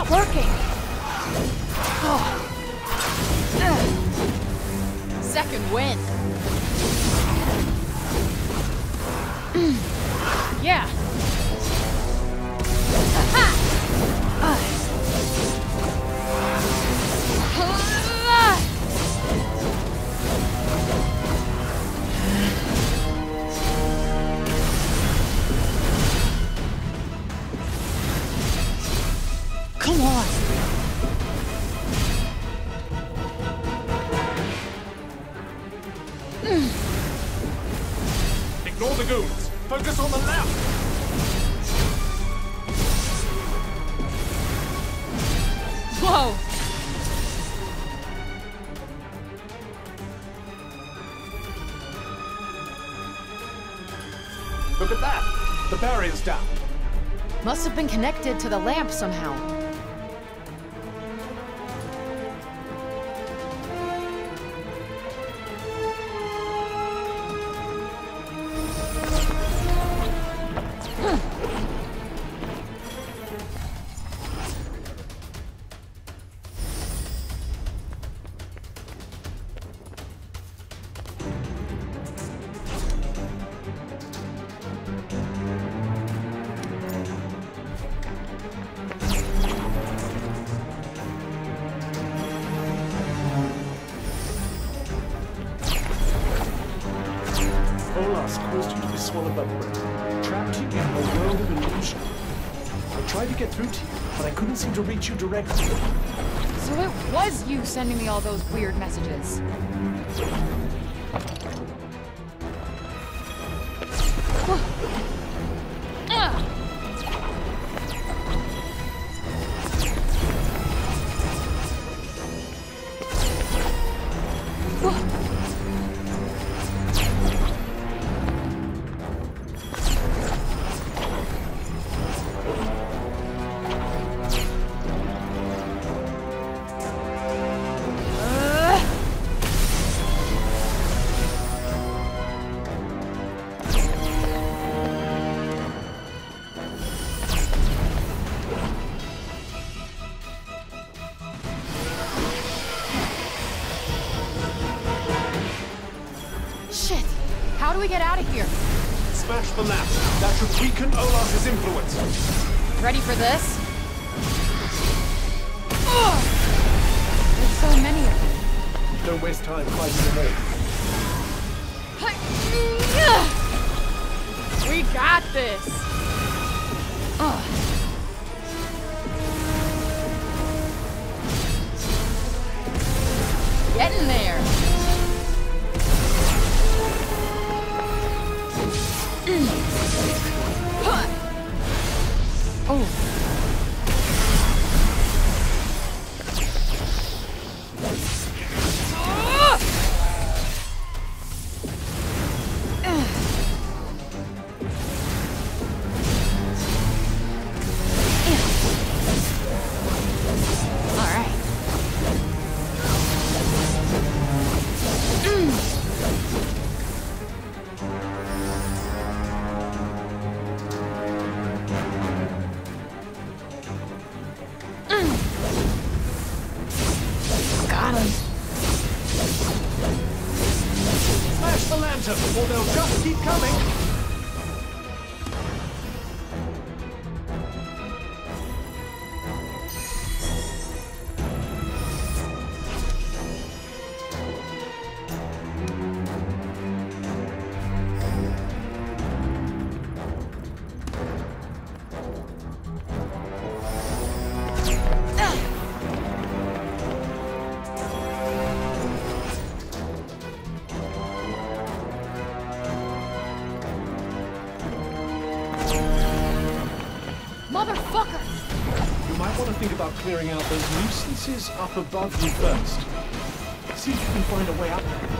not working. Oh. Second win. yeah. Look at that. The barrier's down. Must have been connected to the lamp somehow. Tried to get through to you, but I couldn't seem to reach you directly. So it was you sending me all those weird messages. Shit! How do we get out of here? Smash the lamp. That should weaken Olas's influence. Ready for this? Ugh. There's so many of them. Don't waste time fighting them all. We got this! Ugh. Getting there! Oh. Motherfucker! You might want to think about clearing out those nuisances up above you first. See if you can find a way up there.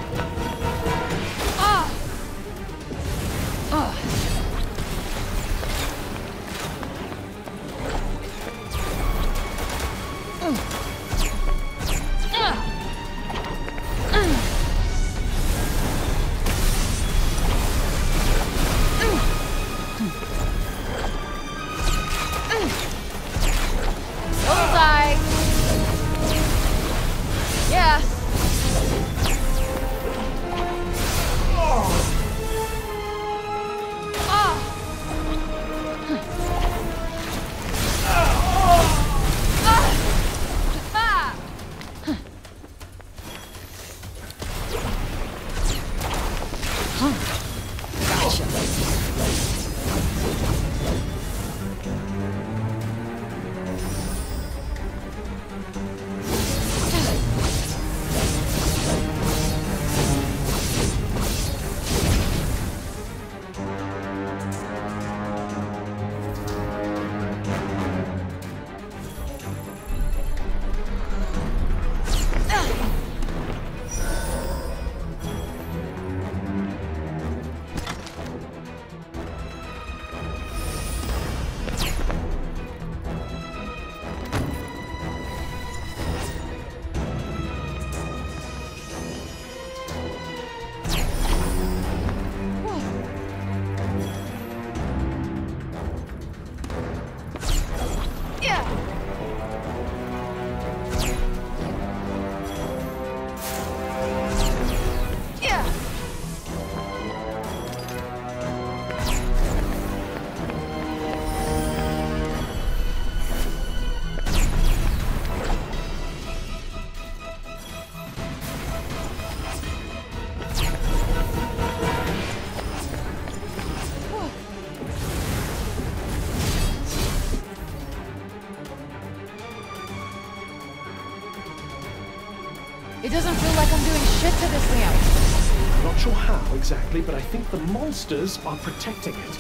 Exactly, but I think the monsters are protecting it.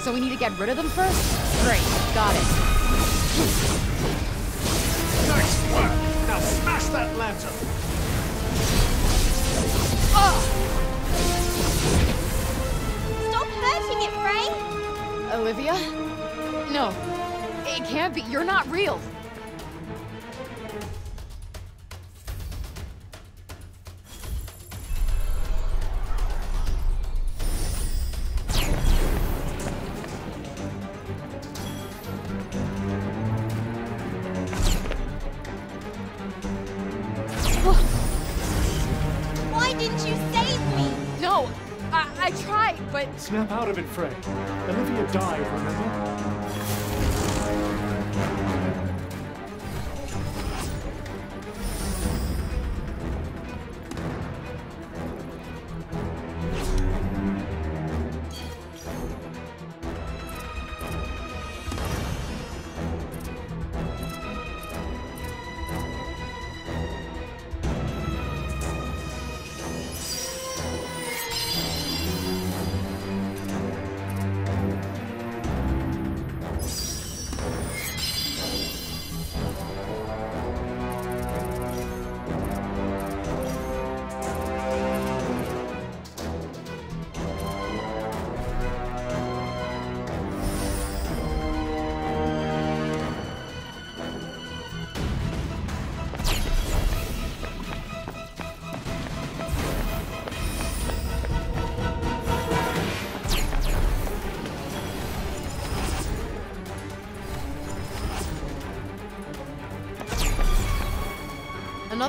So we need to get rid of them first? Great, got it. Nice work! Now smash that lantern! Ah! Stop hurting it, Frey! Olivia? No. It can't be. You're not real. Out of it, Frey. Olivia died, remember?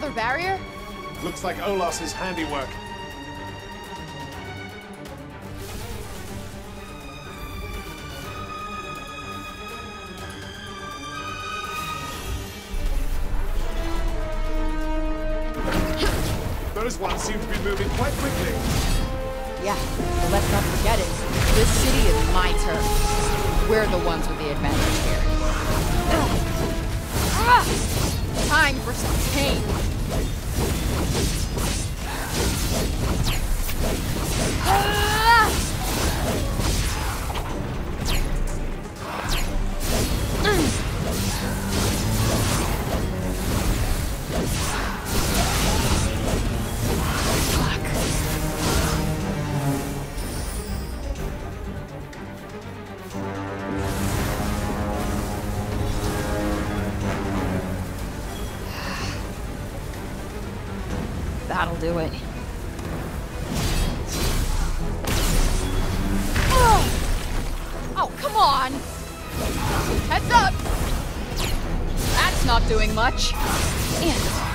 Another barrier? Looks like Olas's handiwork. Those ones seem to be moving quite quickly. Yeah, but let's not forget it. This city is my turf. We're the ones with the advantage here. Ah! Time for some pain. That'll do it. Oh, Oh, come on! Heads up! That's not doing much. And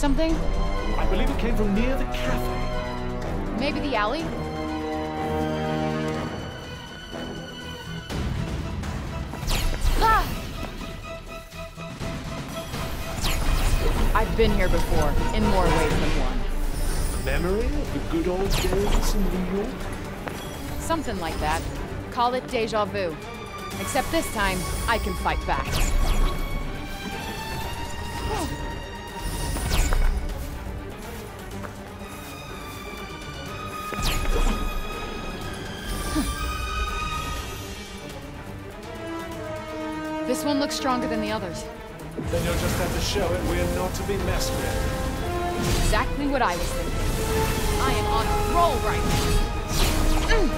something? I believe it came from near the cafe. Maybe the alley? Ah! I've been here before, in more ways than one. Memory of the good old days in New York? Something like that. Call it deja vu. Except this time, I can fight back. This one looks stronger than the others. Then you'll just have to show it we're not to be messed with. Exactly what I was thinking. I am on a roll right now. Mm.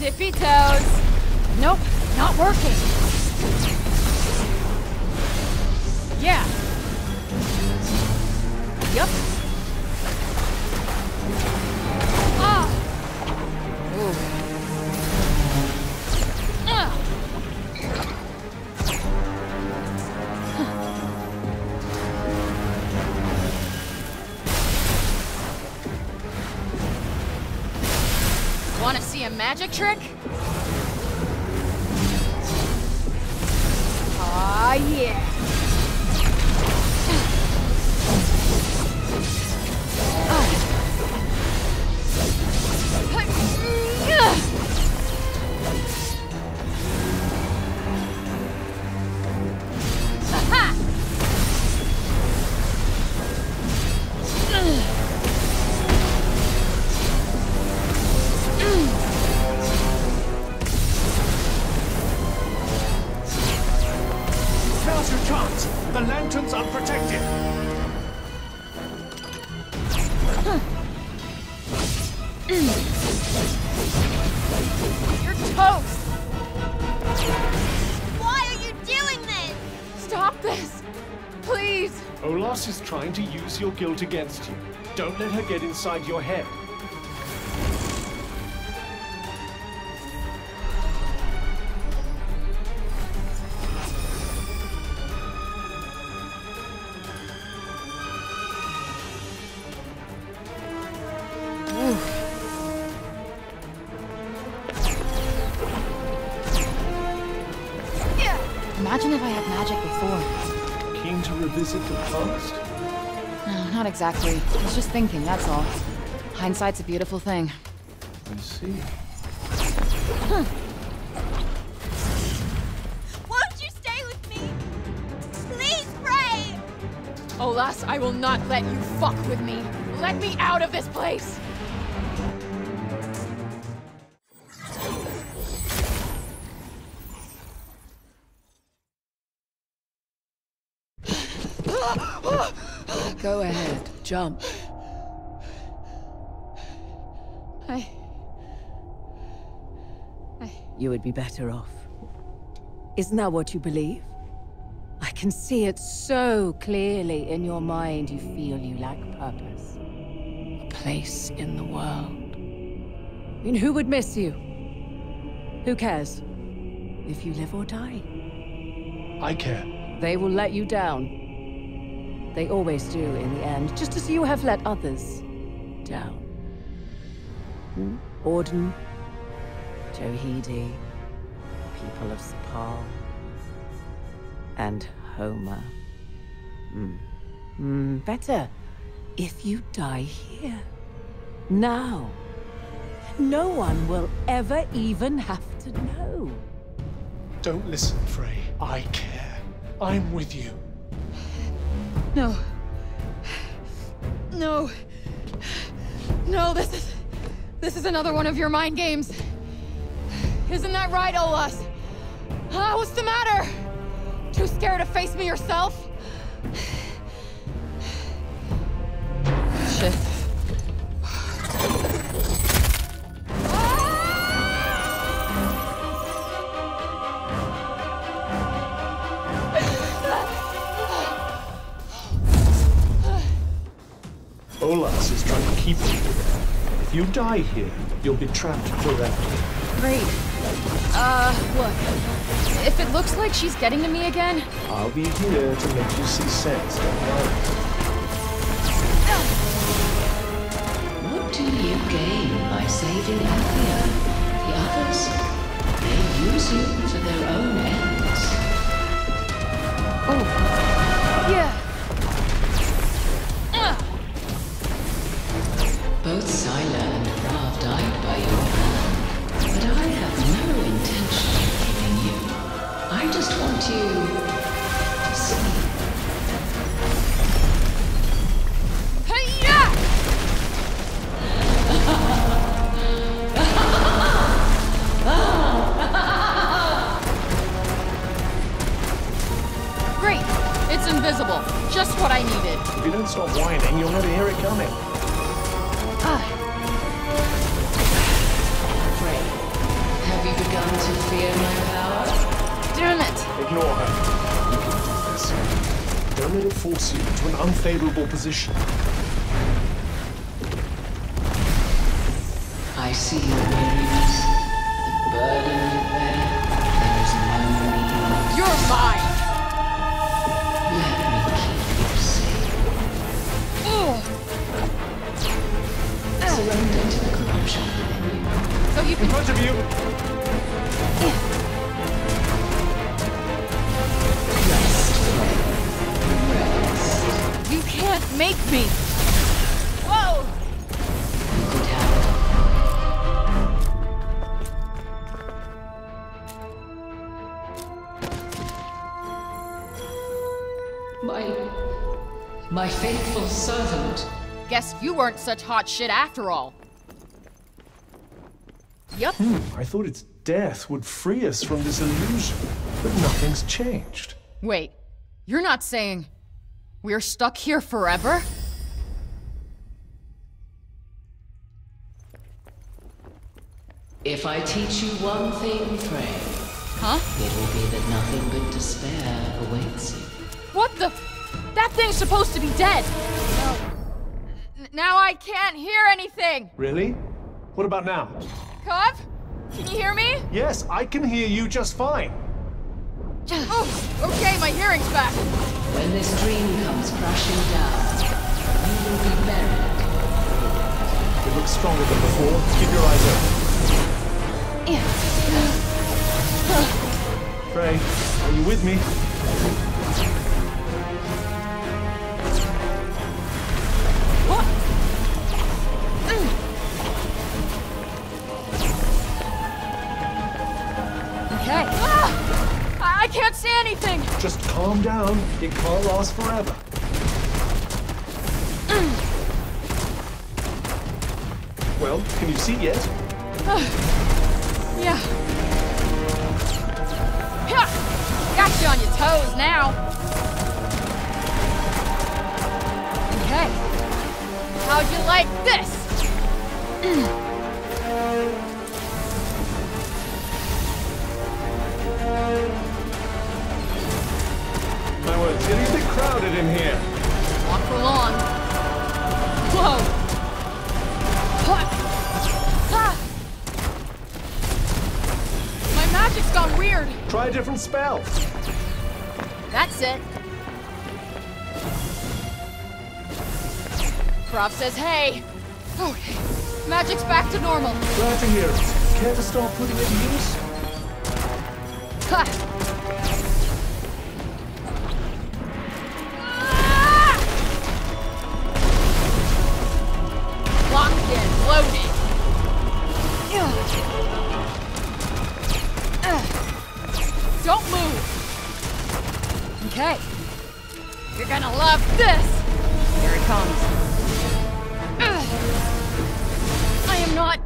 Tippy ah! toes. Nope, not working. Yeah. Yep. Magic trick? Ah, yeah. Lantern's unprotected. You're toast! Why are you doing this? Stop this! Please! Olas is trying to use your guilt against you. Don't let her get inside your head. Exactly. I was just thinking, that's all. Hindsight's a beautiful thing. I see. Won't you stay with me? Please, Frey! Olas, I will not let you fuck with me. Let me out of this place! Jump. I... I... You would be better off. Isn't that what you believe? I can see it so clearly in your mind you feel you lack purpose. A place in the world. I mean, who would miss you? Who cares? If you live or die. I care. They will let you down. They always do in the end, just as you have let others down. Hmm? Auden, Johedy, people of Cipal, and Homer. Hmm. Hmm, better if you die here. Now. No one will ever even have to know. Don't listen, Frey. I care. I'm with you. No. No. No, this is... This is another one of your mind games. Isn't that right, Olas? Ah, what's the matter? Too scared to face me yourself? Shit. You die here, you'll be trapped forever. Great. Uh, look. If it looks like she's getting to me again, I'll be here to make you see sense, don't worry. What do you gain by saving Athia? The others, they use you position. I see your weariness, the burden you bear. There is no need. You're mine! Let me keep you safe. Ugh. Surrender to the corruption within you. So have you In front of you! Can't make me! Whoa! You could have it. My... My faithful servant. Guess you weren't such hot shit after all. Yep. Hmm, I thought its death would free us from this illusion, but nothing's changed. Wait, you're not saying we're stuck here forever? If I teach you one thing, Frey, Huh? it will be that nothing but despair awaits you. What the? That thing's supposed to be dead! No. Now I can't hear anything! Really? What about now? Cuff? Can you hear me? Yes, I can hear you just fine. Oh, okay, my hearing's back. When this dream comes crashing down, you will be buried. It looks stronger than before. Keep your eyes open. Frey, are you with me? I can't see anything! Just calm down. It can't last forever. Well, can you see yet? Yeah. Yeah. Got you on your toes now. Okay. How'd you like this? My crowded in here. Not for long. Whoa. What? Ah. My magic's gone weird. Try a different spell. That's it. Prof says hey. Okay. Magic's back to normal. Glad to hear it. Care to start putting it to use? Ha! Ugh. Don't move. Okay. You're gonna love this. Here it comes. I am not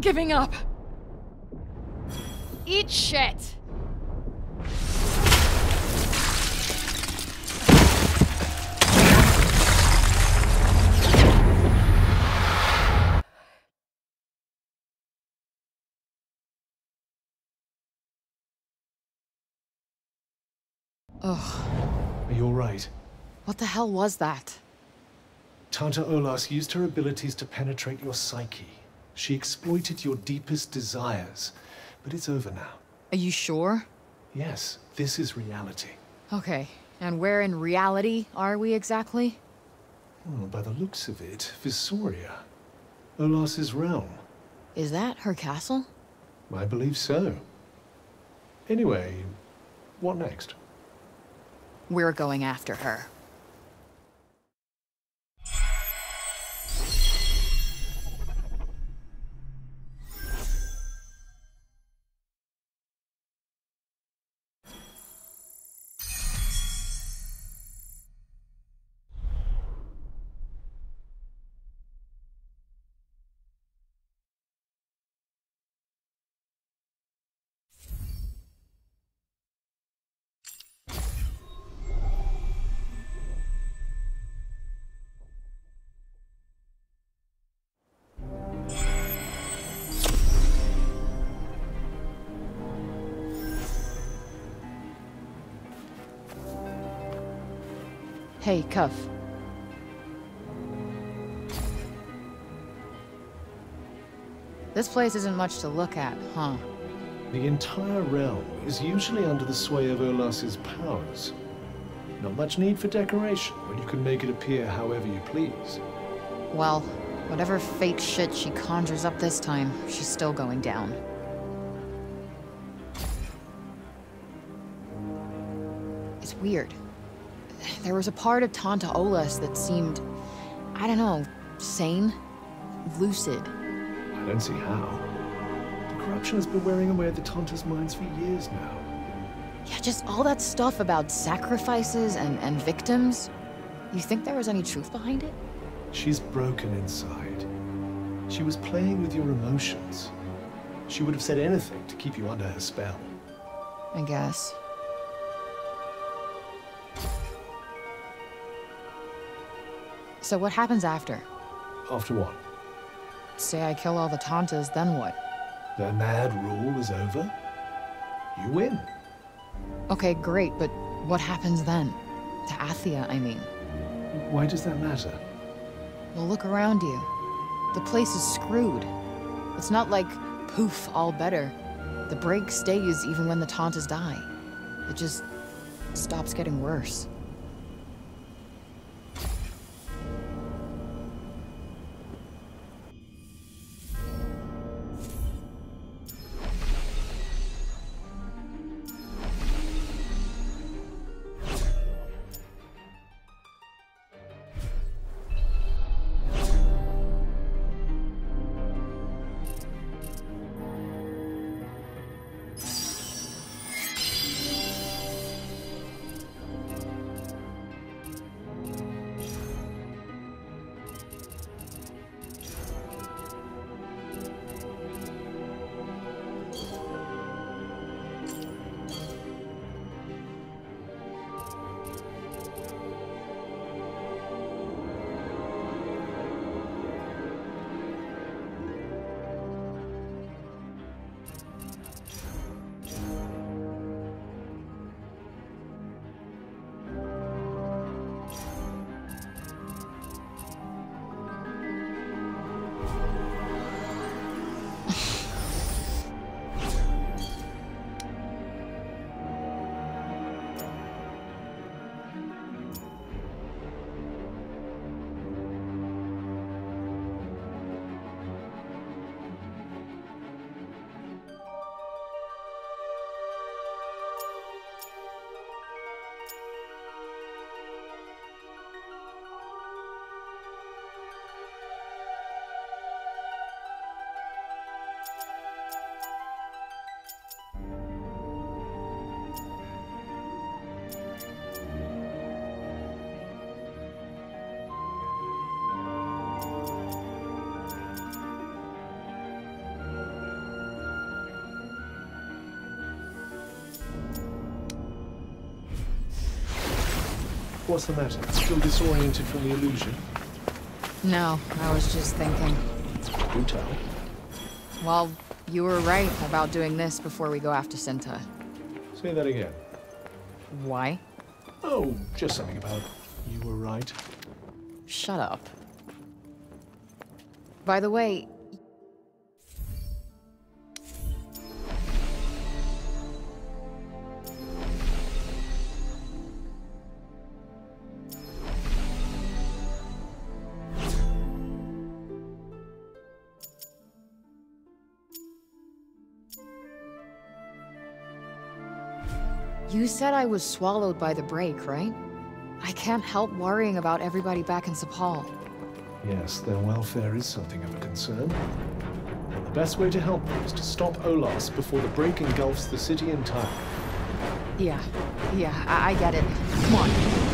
giving up. Eat shit. Ugh, Are you alright? what the hell was that? Tanta Olas used her abilities to penetrate your psyche. She exploited your deepest desires. But it's over now. Are you sure? Yes, this is reality. Okay, and where in reality are we exactly? Hmm, by the looks of it, Visoria. Olas's realm. Is that her castle? I believe so. Anyway, what next? We're going after her. Hey, Cuff. This place isn't much to look at, huh? The entire realm is usually under the sway of Olas's powers. Not much need for decoration when you can make it appear however you please. Well, Whatever fake shit she conjures up this time, she's still going down. It's weird. There was a part of Tanta Olas that seemed, I don't know, sane? Lucid. I don't see how. The corruption has been wearing away at the Tanta's minds for years now. Yeah, just all that stuff about sacrifices and, and victims. You think there was any truth behind it? She's broken inside. She was playing with your emotions. She would have said anything to keep you under her spell. I guess. So what happens after? After what? Say I kill all the Tantas, then what? Their mad rule is over. You win. Okay, great, but what happens then? To Athia, I mean. Why does that matter? Well, look around you. The place is screwed. It's not like, poof, all better. The break stays even when the Tantas die. It just stops getting worse. What's the matter? Still disoriented from the illusion? No, I was just thinking. Do tell. Well, you were right about doing this before we go after Cinta. Say that again. Why? Oh, just something about you were right. Shut up. By the way, said I was swallowed by the break, right? I can't help worrying about everybody back in Cipal. Yes, their welfare is something of a concern. And the best way to help them is to stop Olas before the break engulfs the city entirely. Yeah, yeah, I, I get it. Come on.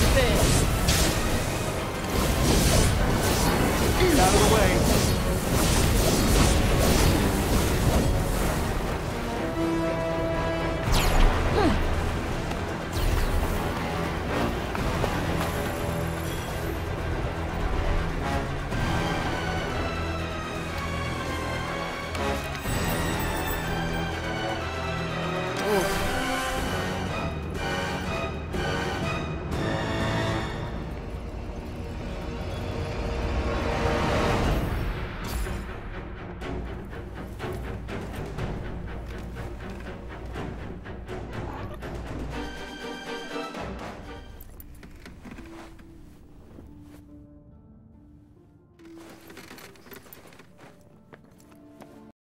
Got this!